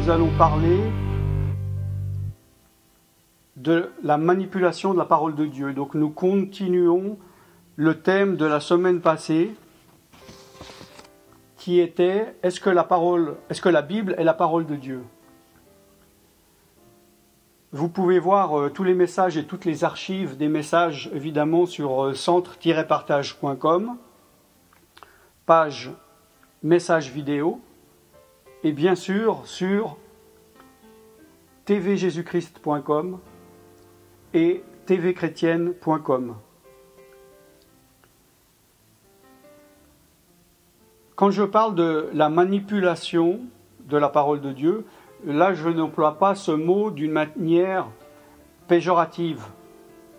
Nous allons parler de la manipulation de la parole de Dieu. Donc nous continuons le thème de la semaine passée qui était est-ce que la parole est-ce que la Bible est la parole de Dieu? Vous pouvez voir euh, tous les messages et toutes les archives des messages évidemment sur euh, centre-partage.com page message vidéo et bien sûr sur tvjésuschrist.com et tvchrétienne.com. Quand je parle de la manipulation de la parole de Dieu, là je n'emploie pas ce mot d'une manière péjorative,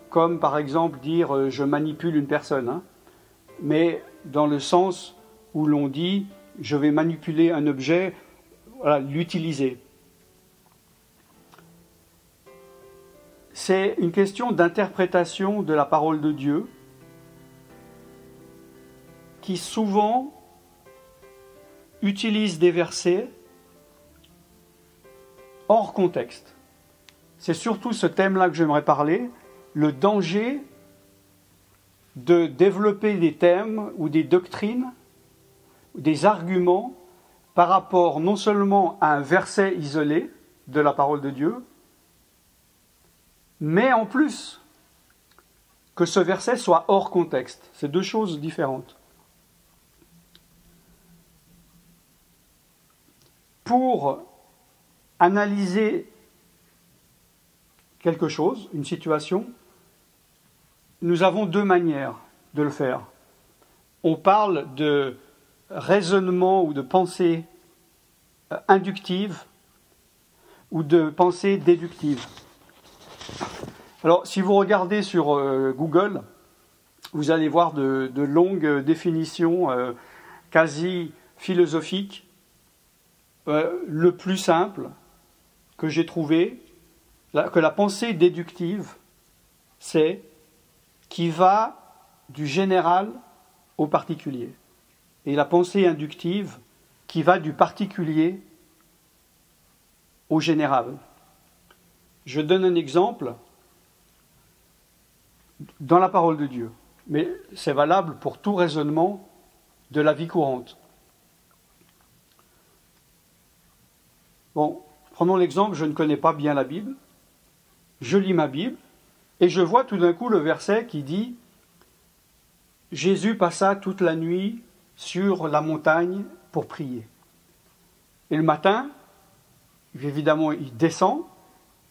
comme par exemple dire euh, je manipule une personne, hein, mais dans le sens où l'on dit je vais manipuler un objet, l'utiliser. c'est une question d'interprétation de la parole de Dieu qui souvent utilise des versets hors contexte. C'est surtout ce thème-là que j'aimerais parler, le danger de développer des thèmes ou des doctrines, des arguments par rapport non seulement à un verset isolé de la parole de Dieu, mais en plus que ce verset soit hors contexte. C'est deux choses différentes. Pour analyser quelque chose, une situation, nous avons deux manières de le faire. On parle de raisonnement ou de pensée euh, inductive ou de pensée déductive. Alors, si vous regardez sur euh, Google, vous allez voir de, longues définitions euh, quasi philosophiques. Le plus simple que j'ai trouvé, que la pensée déductive, c'est qui va du général au particulier. Et la pensée inductive, qui va du particulier au général. Je donne un exemple dans la parole de Dieu, mais c'est valable pour tout raisonnement de la vie courante. Bon, prenons l'exemple, je ne connais pas bien la Bible, je lis ma Bible, et je vois tout d'un coup le verset qui dit Jésus passa toute la nuit sur la montagne pour prier. Et le matin, évidemment, il descend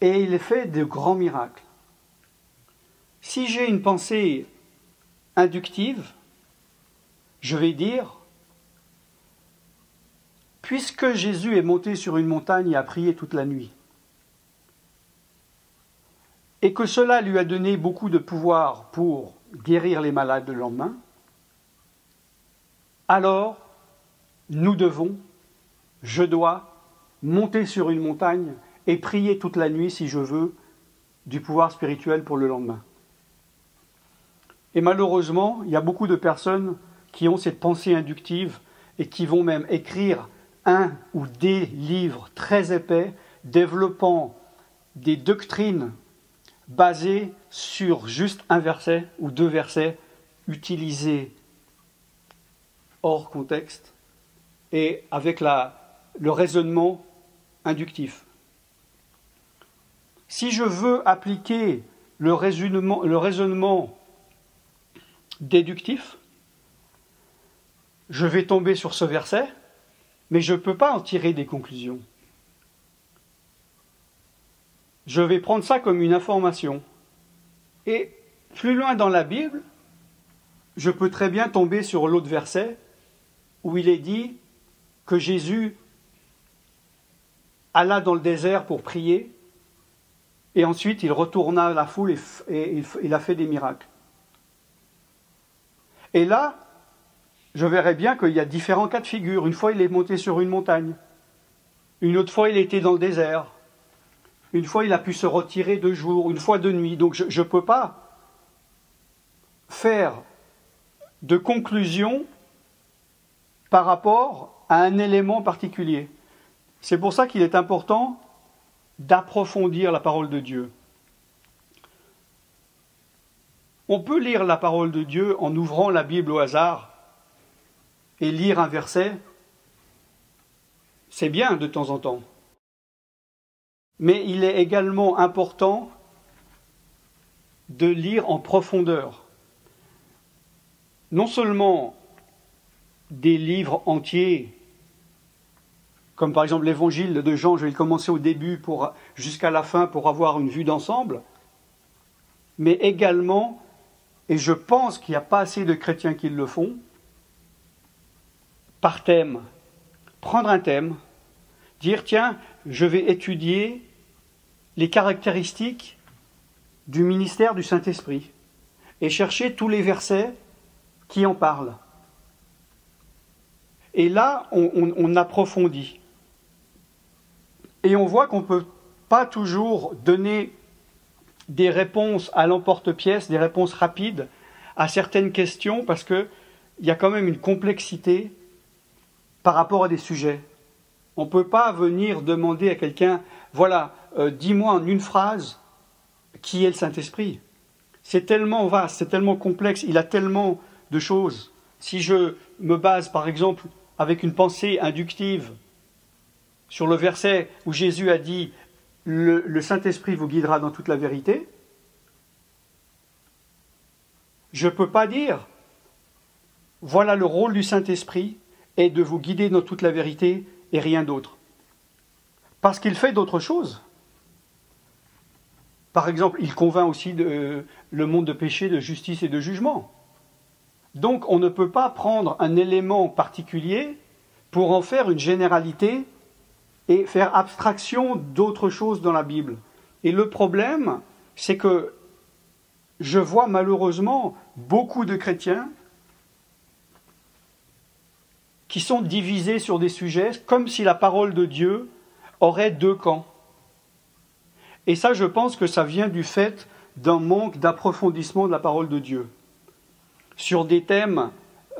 et il fait de grands miracles. Si j'ai une pensée inductive, je vais dire, puisque Jésus est monté sur une montagne et a prié toute la nuit, et que cela lui a donné beaucoup de pouvoir pour guérir les malades le lendemain, alors nous devons, je dois, monter sur une montagne et prier toute la nuit si je veux du pouvoir spirituel pour le lendemain. Et malheureusement, il y a beaucoup de personnes qui ont cette pensée inductive et qui vont même écrire un ou des livres très épais développant des doctrines basées sur juste un verset ou deux versets utilisés hors contexte et avec le raisonnement inductif. Si je veux appliquer le raisonnement, le raisonnement déductif, je vais tomber sur ce verset, mais je ne peux pas en tirer des conclusions. Je vais prendre ça comme une information. Et plus loin dans la Bible, je peux très bien tomber sur l'autre verset où il est dit que Jésus alla dans le désert pour prier et ensuite il retourna à la foule et, il a fait des miracles. Et là, je verrai bien qu'il y a différents cas de figure. Une fois, il est monté sur une montagne. Une autre fois, il était dans le désert. Une fois, il a pu se retirer de jour, une fois de nuit. Donc, je ne peux pas faire de conclusion par rapport à un élément particulier. C'est pour ça qu'il est important d'approfondir la parole de Dieu. On peut lire la parole de Dieu en ouvrant la Bible au hasard et lire un verset. C'est bien de temps en temps. Mais il est également important de lire en profondeur. Non seulement des livres entiers, comme par exemple l'évangile de Jean, je vais le commencer au début pour, jusqu'à la fin pour avoir une vue d'ensemble, mais également, et je pense qu'il n'y a pas assez de chrétiens qui le font, par thème. Prendre un thème, dire tiens, je vais étudier les caractéristiques du ministère du Saint-Esprit et chercher tous les versets qui en parlent. Et là, on, approfondit. Et on voit qu'on ne peut pas toujours donner des réponses à l'emporte-pièce, des réponses rapides à certaines questions, parce qu'il y a quand même une complexité par rapport à des sujets. On ne peut pas venir demander à quelqu'un, voilà, euh, dis-moi en une phrase qui est le Saint-Esprit. C'est tellement vaste, c'est tellement complexe, il a tellement de choses. Si je me base par exemple avec une pensée inductive sur le verset où Jésus a dit le, Saint-Esprit vous guidera dans toute la vérité, je ne peux pas dire voilà le rôle du Saint-Esprit est de vous guider dans toute la vérité et rien d'autre. Parce qu'il fait d'autres choses. Par exemple, il convainc aussi de, le monde de péché, de justice et de jugement. Donc on ne peut pas prendre un élément particulier pour en faire une généralité et faire abstraction d'autres choses dans la Bible. Et le problème, c'est que je vois malheureusement beaucoup de chrétiens qui sont divisés sur des sujets comme si la parole de Dieu aurait deux camps. Et ça, je pense que ça vient du fait d'un manque d'approfondissement de la parole de Dieu sur des thèmes,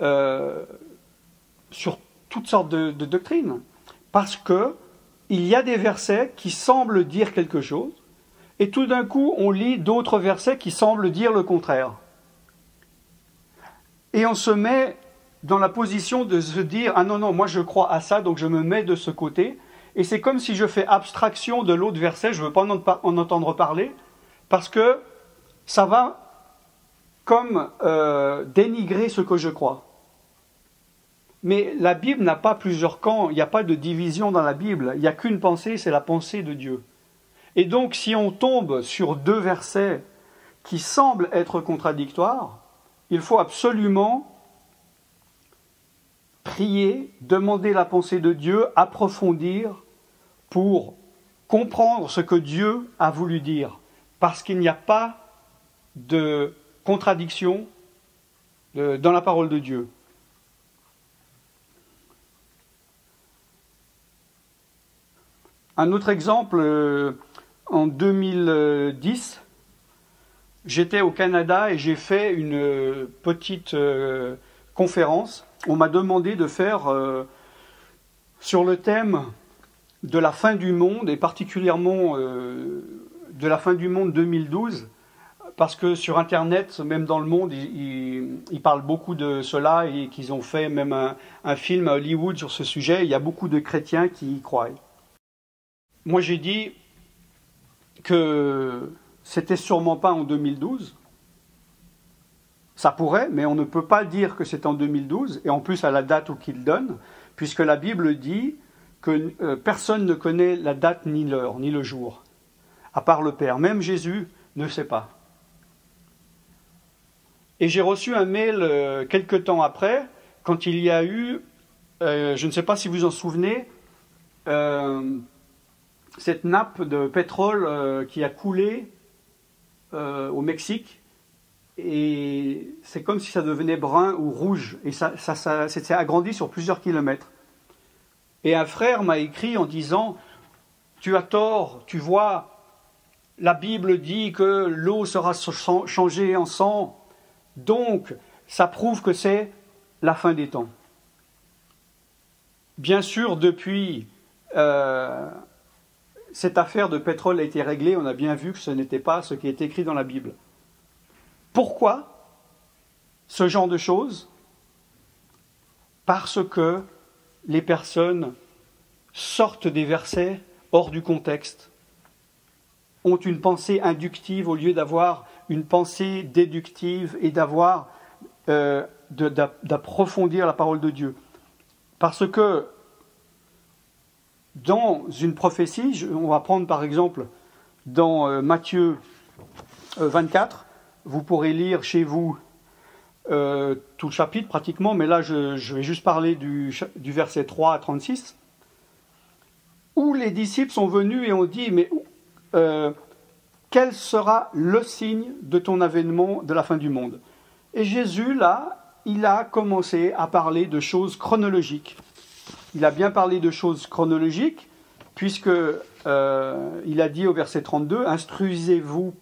euh, sur toutes sortes de, doctrines, parce que il y a des versets qui semblent dire quelque chose, et tout d'un coup, on lit d'autres versets qui semblent dire le contraire. Et on se met dans la position de se dire Ah non, non, moi je crois à ça, donc je me mets de ce côté. Et c'est comme si je fais abstraction de l'autre verset, je ne veux pas en entendre parler, parce que ça va comme euh, dénigrer ce que je crois. Mais la Bible n'a pas plusieurs camps, il n'y a pas de division dans la Bible, il n'y a qu'une pensée, c'est la pensée de Dieu. Et donc si on tombe sur deux versets qui semblent être contradictoires, il faut absolument prier, demander la pensée de Dieu, approfondir pour comprendre ce que Dieu a voulu dire. Parce qu'il n'y a pas de contradiction dans la parole de Dieu. Un autre exemple, euh, en 2010, j'étais au Canada et j'ai fait une petite euh, conférence on m'a demandé de faire euh, sur le thème de la fin du monde et particulièrement euh, de la fin du monde 2012 parce que sur Internet, même dans le monde, ils, parlent beaucoup de cela et qu'ils ont fait même un, film à Hollywood sur ce sujet. Il y a beaucoup de chrétiens qui y croient. Moi, j'ai dit que c'était sûrement pas en 2012, ça pourrait, mais on ne peut pas dire que c'est en 2012, et en plus à la date où qu'il donne, puisque la Bible dit que euh, personne ne connaît la date ni l'heure, ni le jour, à part le Père. Même Jésus ne sait pas. Et j'ai reçu un mail euh, quelque temps après, quand il y a eu, euh, je ne sais pas si vous en souvenez, cette nappe de pétrole qui a coulé au Mexique. Et c'est comme si ça devenait brun ou rouge, et ça, ça, s'était agrandi sur plusieurs kilomètres. Et un frère m'a écrit en disant, tu as tort, tu vois, la Bible dit que l'eau sera changée en sang, donc ça prouve que c'est la fin des temps. Bien sûr, depuis euh, cette affaire de pétrole a été réglée, on a bien vu que ce n'était pas ce qui est écrit dans la Bible. Pourquoi ce genre de choses? Parce que les personnes sortent des versets hors du contexte, ont une pensée inductive au lieu d'avoir une pensée déductive et d'avoir euh, d'approfondir la parole de Dieu. Parce que dans une prophétie, on va prendre par exemple dans euh, Matthieu 24, euh, vous pourrez lire chez vous tout le chapitre pratiquement, mais là je, vais juste parler du, du, verset 3 à 36, où les disciples sont venus et ont dit, mais quel sera le signe de ton avènement de la fin du monde? Et Jésus, là, il a commencé à parler de choses chronologiques. Il a bien parlé de choses chronologiques, puisque euh, il a dit au verset 32, Instruisez-vous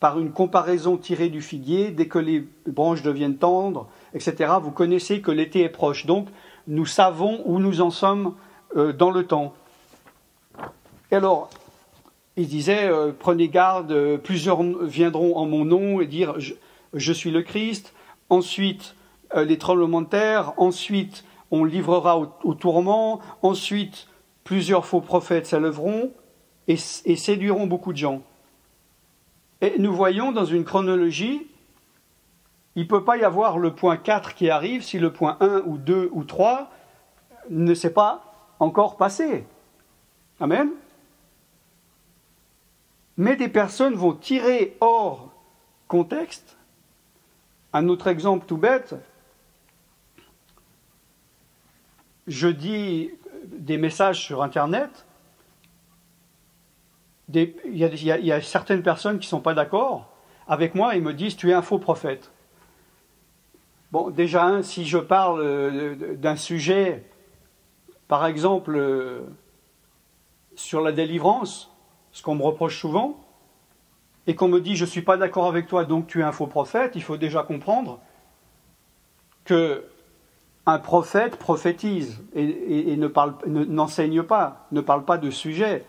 par une comparaison tirée du figuier, dès que les branches deviennent tendres, etc. Vous connaissez que l'été est proche. Donc, nous savons où nous en sommes euh, dans le temps. Et alors, il disait euh, Prenez garde, euh, plusieurs viendront en mon nom et dire je, suis le Christ. Ensuite, euh, les tremblements de terre. Ensuite, on livrera au, tourment. Ensuite, plusieurs faux prophètes s'élèveront et, et séduiront beaucoup de gens. Et nous voyons dans une chronologie, il ne peut pas y avoir le point 4 qui arrive si le point 1 ou 2 ou 3 ne s'est pas encore passé. Amen mais des personnes vont tirer hors contexte. Un autre exemple tout bête, je dis des messages sur Internet, il y, a certaines personnes qui ne sont pas d'accord avec moi et me disent tu es un faux prophète. Bon, déjà, si je parle euh, d'un sujet, par exemple, euh, sur la délivrance, ce qu'on me reproche souvent, et qu'on me dit je ne suis pas d'accord avec toi, donc tu es un faux prophète, il faut déjà comprendre que un prophète prophétise et, n'enseigne pas, ne parle pas de sujet.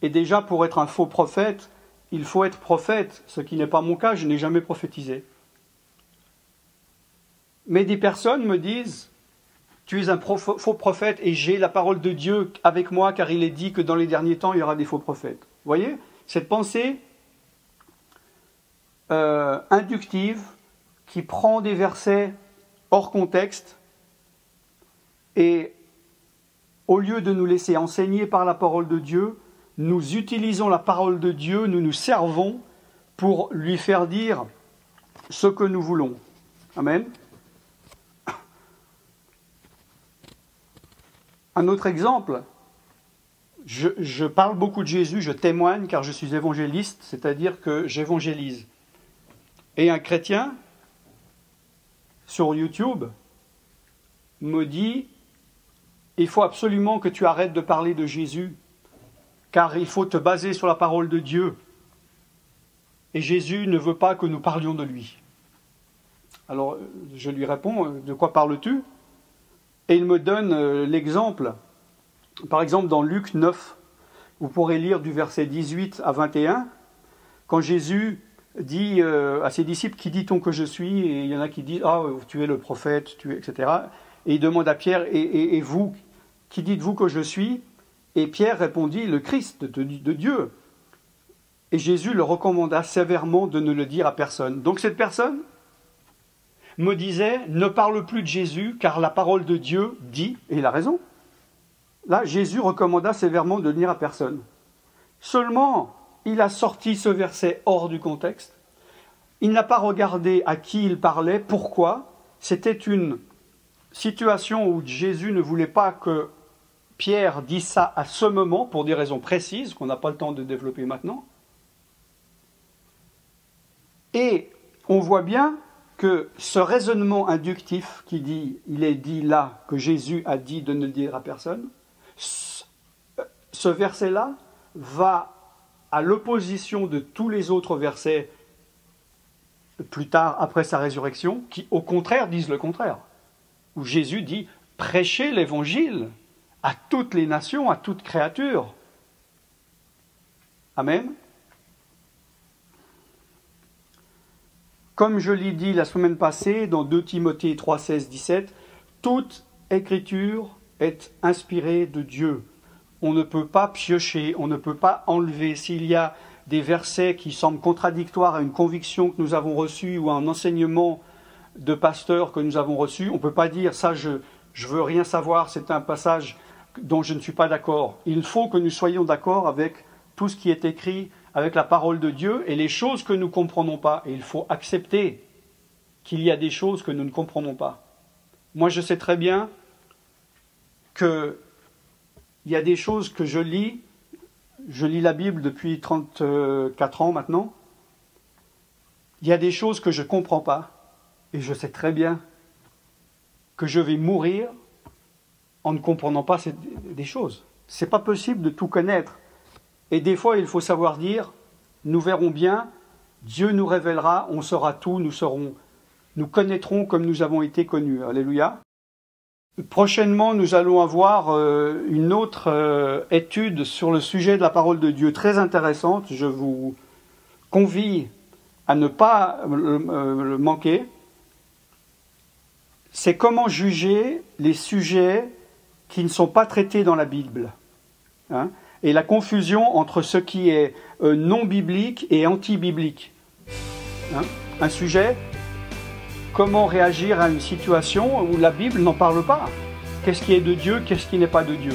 Et déjà, pour être un faux prophète, il faut être prophète, ce qui n'est pas mon cas, je n'ai jamais prophétisé. Mais des personnes me disent tu es un faux prophète et j'ai la parole de Dieu avec moi car il est dit que dans les derniers temps il y aura des faux prophètes. Vous voyez? Cette pensée euh, inductive qui prend des versets hors contexte et au lieu de nous laisser enseigner par la parole de Dieu, nous utilisons la parole de Dieu, nous nous servons pour lui faire dire ce que nous voulons. Amen. Un autre exemple, je, parle beaucoup de Jésus, je témoigne car je suis évangéliste, c'est-à-dire que j'évangélise. Et un chrétien sur YouTube me dit, il faut absolument que tu arrêtes de parler de Jésus, car il faut te baser sur la parole de Dieu. Et Jésus ne veut pas que nous parlions de lui. Alors je lui réponds, de quoi parles-tu? Et il me donne euh, l'exemple, par exemple dans Luc 9, vous pourrez lire du verset 18 à 21, quand Jésus dit euh, à ses disciples, qui dit-on que je suis? Et il y en a qui disent, ah, tu es le prophète, tu es, etc. Et il demande à Pierre, et, vous, qui dites-vous que je suis? Et Pierre répondit, le Christ de, de Dieu. Et Jésus le recommanda sévèrement de ne le dire à personne. Donc cette personne, me disait Ne parle plus de Jésus, car la parole de Dieu dit, et il a raison. Là, Jésus recommanda sévèrement de lire à personne. Seulement, il a sorti ce verset hors du contexte. Il n'a pas regardé à qui il parlait, pourquoi. C'était une situation où Jésus ne voulait pas que Pierre dise ça à ce moment pour des raisons précises qu'on n'a pas le temps de développer maintenant. Et on voit bien que ce raisonnement inductif qui dit, il est dit là, que Jésus a dit de ne le dire à personne, ce verset-là va à l'opposition de tous les autres versets plus tard après sa résurrection, qui au contraire disent le contraire, où Jésus dit prêchez l'évangile à toutes les nations, à toute créature. Amen. Comme je l'ai dit la semaine passée dans 2 Timothée 3, 16, 17, toute écriture est inspirée de Dieu. On ne peut pas piocher, on ne peut pas enlever. S'il y a des versets qui semblent contradictoires à une conviction que nous avons reçue ou à un enseignement de pasteur que nous avons reçu, on ne peut pas dire ça, je ne veux rien savoir, c'est un passage dont je ne suis pas d'accord. Il faut que nous soyons d'accord avec tout ce qui est écrit avec la parole de Dieu et les choses que nous ne comprenons pas. Et il faut accepter qu'il y a des choses que nous ne comprenons pas. Moi, je sais très bien qu'il y a des choses que je lis. Je lis la Bible depuis 34 ans maintenant. Il y a des choses que je ne comprends pas. Et je sais très bien que je vais mourir en ne comprenant pas des choses. Ce n'est pas possible de tout connaître. Et des fois, il faut savoir dire, nous verrons bien, Dieu nous révélera, on saura tout, nous serons, nous connaîtrons comme nous avons été connus. Alléluia. Prochainement, nous allons avoir euh, une autre euh, étude sur le sujet de la parole de Dieu très intéressante. Je vous convie à ne pas euh, le manquer. C'est comment juger les sujets qui ne sont pas traités dans la Bible. Hein et la confusion entre ce qui est euh, non biblique et anti-biblique. Hein? Un sujet, comment réagir à une situation où la Bible n'en parle pas? Qu'est-ce qui est de Dieu, qu'est-ce qui n'est pas de Dieu?